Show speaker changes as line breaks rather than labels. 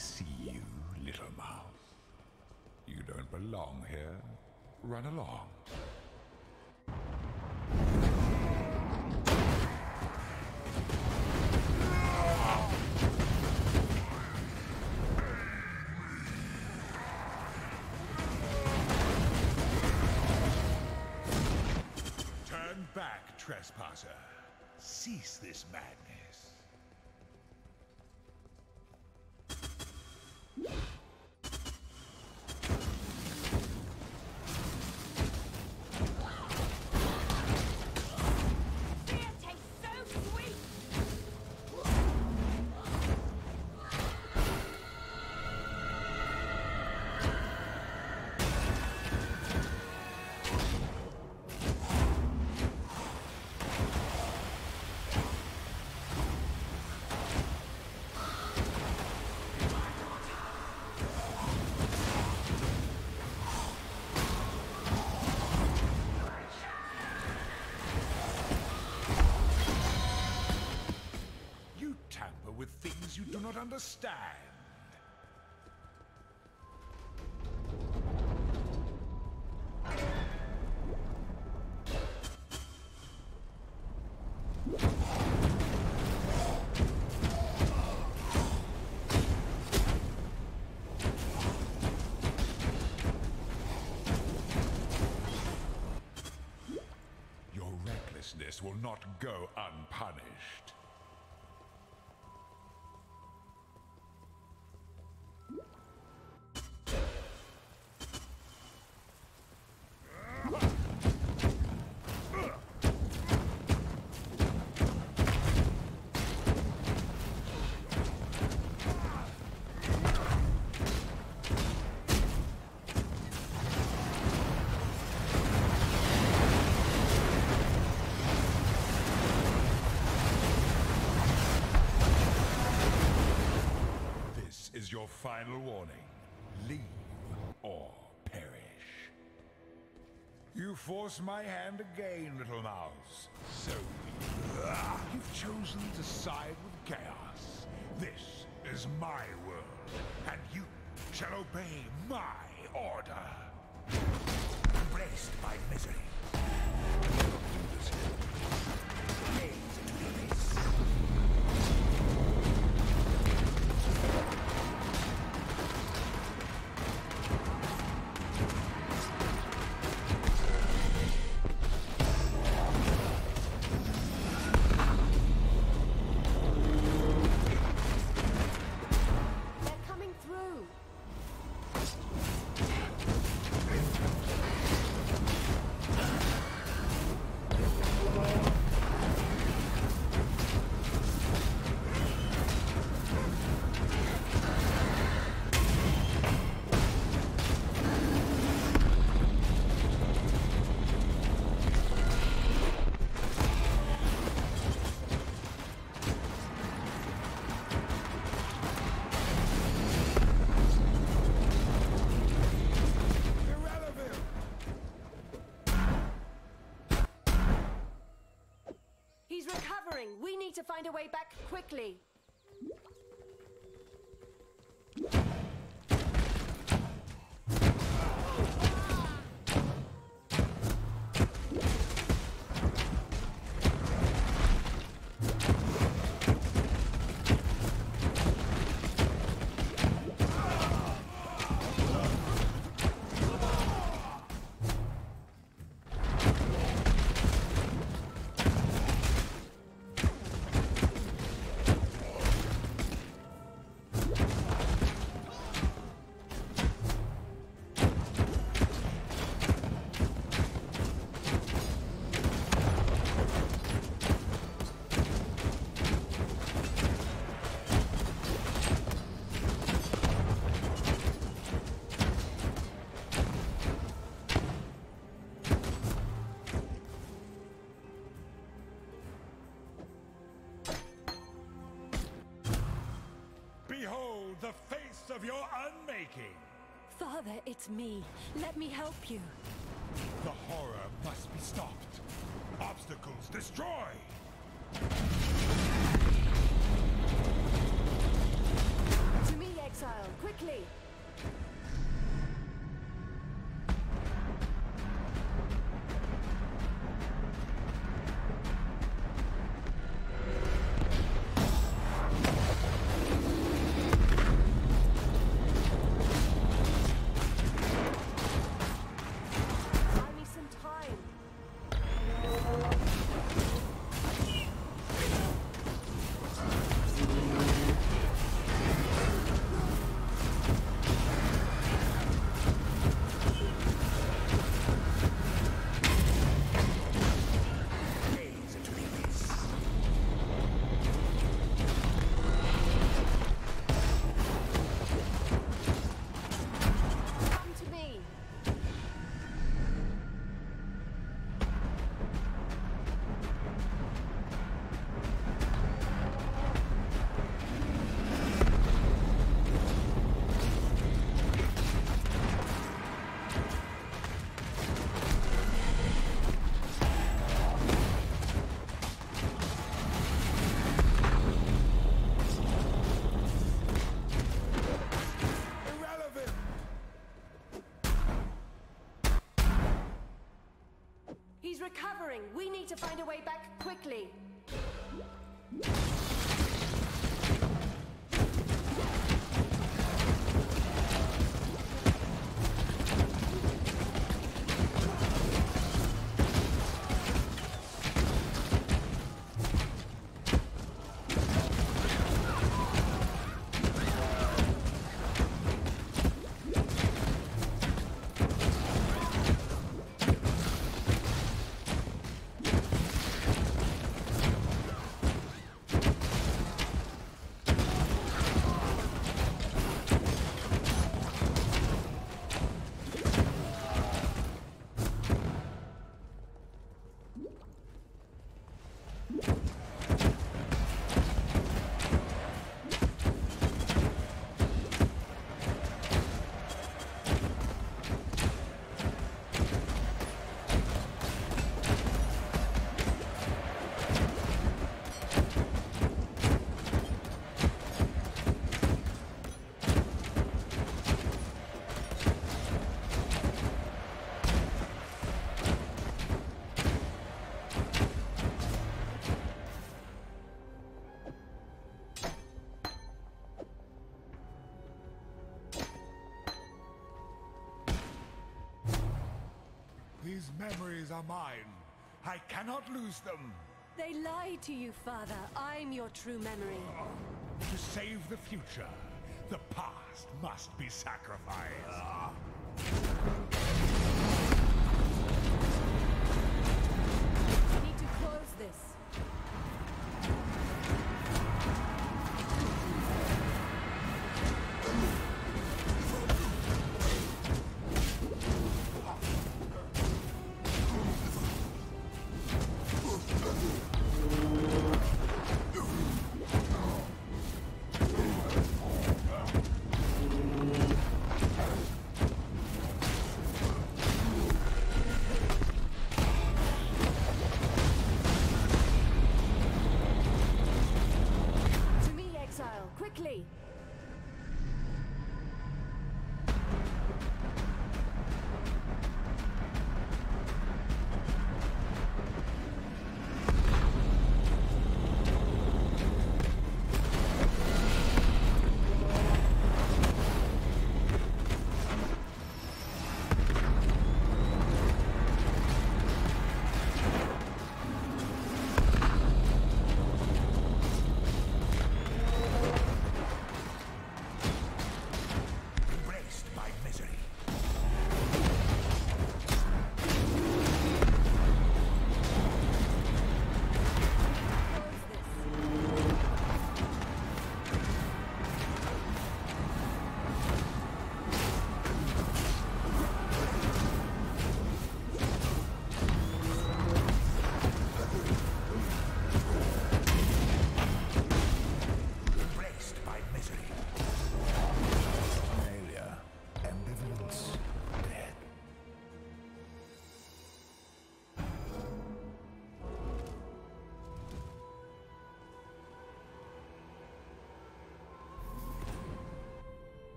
see you, little mouse. You don't belong here. Run along. Turn back, trespasser. Cease this madness. With things you do not understand. Your recklessness will not go unpunished. Your final warning. Leave or perish. You force my hand again, little mouse. So you've chosen to side with chaos. This is my world, and you shall obey my order. Embraced by misery. Gaze into the abyss.
Need to find a way back quickly!
Of your unmaking!
Father, it's me. Let me help you.
The horror must be stopped. Obstacles destroyed!
To me, exile, quickly! Recovering. We need to find a way back quickly.
Memories are mine. I cannot lose them.
They lie to you, Father. I'm your true memory.
To save the future, the past must be sacrificed.
Quickly!